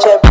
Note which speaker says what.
Speaker 1: Dolce